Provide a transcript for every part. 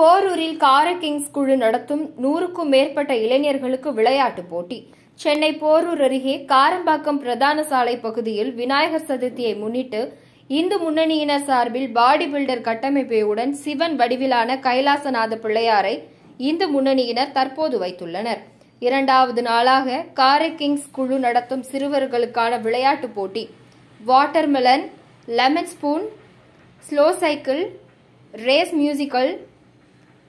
போரூரில் கார கிங்ஸ் குழு நடத்தும் நூறுக்கும் மேற்பட்ட இளைஞர்களுக்கு விளையாட்டுப் போட்டி. சென்னை போரூர் அருகே காரம்பாக்கம் பிரதான சாலை பகுதியில் விநாயகர் சதுர்த்தியை முன்னிட்டு இந்து முன்னணியினர் சார்பில் பாடி பில்டர் கட்டமைப்பையுடன் சிவன் வடிவிலான கைலாசநாத பிள்ளையாரை இந்து முன்னணியினர் தற்போது வைத்துள்ளனர். இரண்டாவது நாளாக காரை கிங்ஸ் குழு நடத்தும் சிறுவர்களுக்கான விளையாட்டுப் போட்டி. Watermelon lemon spoon slow cycle race musical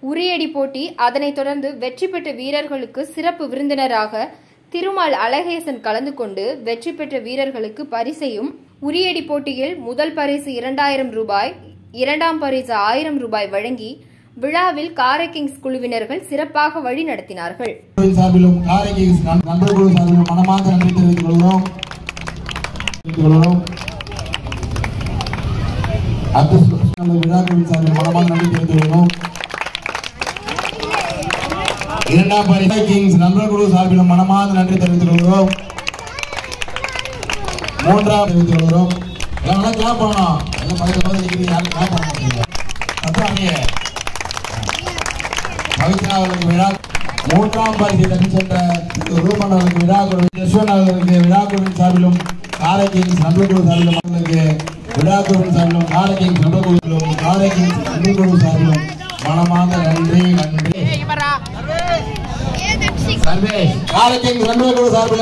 உரியடி போட்டி அதனைத் தொடர்ந்து வெற்றி பெற்ற வீரர்களுக்கு சிறப்பு விருந்தினராக திருமால் அழகேசன் கலந்து கொண்டு வெற்றி பெற்ற வீரர்களுக்கு பரிசையும் உரியடி போட்டியில் முதல் பரிசு இரண்டாயிரம் ரூபாய் இரண்டாம் பரிசு ஆயிரம் ரூபாய் வழங்கி விழாவில் காரை கிங்ஸ் குழுவினர்கள் சிறப்பாக வழி நடத்தினார்கள். சார்பிலும் காரைக்கு நண்பர் குழு சார்பிலும் மனமாக நன்றி தெரிவித்துக் கொள்கிறோம். தெரிவித்துக் அடுத்த விழாக்குழுவின் சார்பில் மனமாக நன்றி தெரிவித்துக் கொள்கிறோம். இரண்டாம் பரிசு கிங்ஸ் நண்பர் குழு சார்பிலும் மனமார்ந்த நன்றி தெரிவித்துக் கொள்கிறோம். மூன்றாம் தெரிவித்துக் கொள்கிறோம். எல்லாம் கிளாப் பண்ணணும்? எல்லாம் யாரும் கிளாப் பண்ண மாட்டீங்க. பவித்ரா அவர்களுக்கு விழா மூன்றாம் பரிசை தட்டி சென்ற ரூபன் அவர்களுக்கு விழா குழு யஸ்வன் அவர்களுக்கு விழா குழுவின் சார்பிலும் காரைக்கிங் நண்பர் சார்பிலும் அவர்களுக்கு விழா குழுவின் சார்பிலும் காரைக்கிங் நண்பர் குழுவிலும் காரைக்கிங் நண்பர் குழு சார்பிலும் மனமார்ந்த நன்றி நன்றி சர்வேஷ் காரைக்கிங் நண்பர் குழு சார்பிலும்